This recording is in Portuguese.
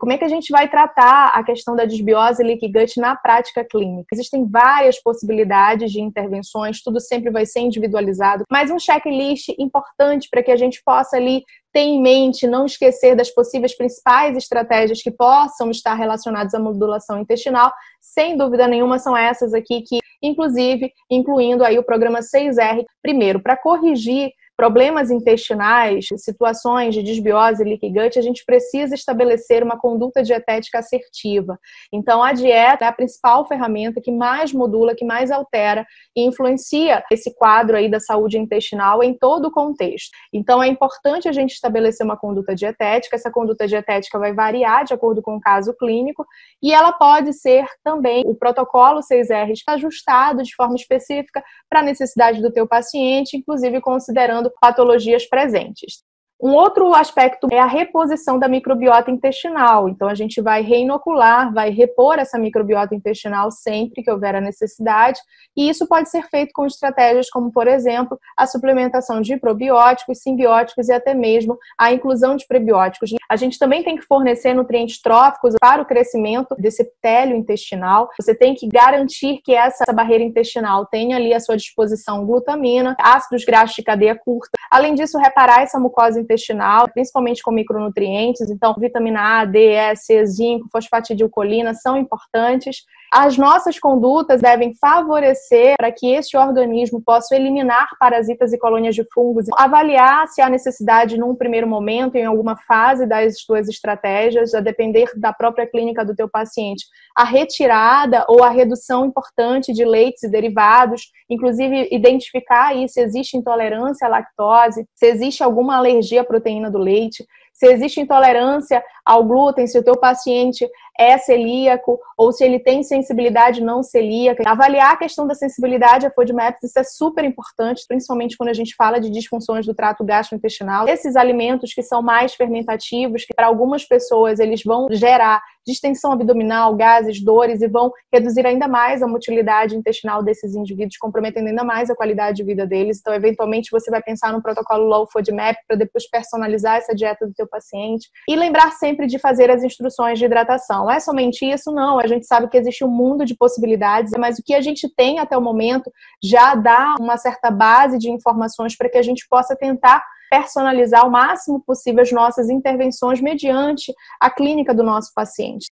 Como é que a gente vai tratar a questão da desbiose leaky gut na prática clínica? Existem várias possibilidades de intervenções, tudo sempre vai ser individualizado, mas um checklist importante para que a gente possa ali ter em mente, não esquecer das possíveis principais estratégias que possam estar relacionadas à modulação intestinal, sem dúvida nenhuma são essas aqui que, inclusive, incluindo aí o programa 6R, primeiro, para corrigir problemas intestinais, situações de desbiose gut, a gente precisa estabelecer uma conduta dietética assertiva. Então, a dieta é a principal ferramenta que mais modula, que mais altera e influencia esse quadro aí da saúde intestinal em todo o contexto. Então, é importante a gente estabelecer uma conduta dietética. Essa conduta dietética vai variar de acordo com o caso clínico e ela pode ser também o protocolo 6R ajustado de forma específica para a necessidade do teu paciente, inclusive considerando patologias presentes. Um outro aspecto é a reposição da microbiota intestinal. Então, a gente vai reinocular, vai repor essa microbiota intestinal sempre que houver a necessidade, e isso pode ser feito com estratégias como, por exemplo, a suplementação de probióticos, simbióticos e até mesmo a inclusão de prebióticos. A gente também tem que fornecer nutrientes tróficos para o crescimento desse epitélio intestinal. Você tem que garantir que essa barreira intestinal tenha ali à sua disposição glutamina, ácidos graxos de cadeia curta. Além disso, reparar essa mucosa intestinal, principalmente com micronutrientes, então vitamina A, D, E, C, zinco, fosfatidilcolina são importantes. As nossas condutas devem favorecer para que este organismo possa eliminar parasitas e colônias de fungos, avaliar se há necessidade num primeiro momento, em alguma fase das suas estratégias, a depender da própria clínica do teu paciente, a retirada ou a redução importante de leites e derivados, inclusive identificar aí se existe intolerância à lactose, se existe alguma alergia à proteína do leite, se existe intolerância ao glúten, se o teu paciente é celíaco ou se ele tem sensibilidade não celíaca. Avaliar a questão da sensibilidade a FODMAPs, isso é super importante, principalmente quando a gente fala de disfunções do trato gastrointestinal. Esses alimentos que são mais fermentativos, que para algumas pessoas eles vão gerar distensão abdominal, gases, dores e vão reduzir ainda mais a motilidade intestinal desses indivíduos, comprometendo ainda mais a qualidade de vida deles. Então, eventualmente, você vai pensar no protocolo Low FODMAP para depois personalizar essa dieta do teu paciente e lembrar sempre de fazer as instruções de hidratação. Não é somente isso, não. A gente sabe que existe um mundo de possibilidades, mas o que a gente tem até o momento já dá uma certa base de informações para que a gente possa tentar personalizar o máximo possível as nossas intervenções mediante a clínica do nosso paciente.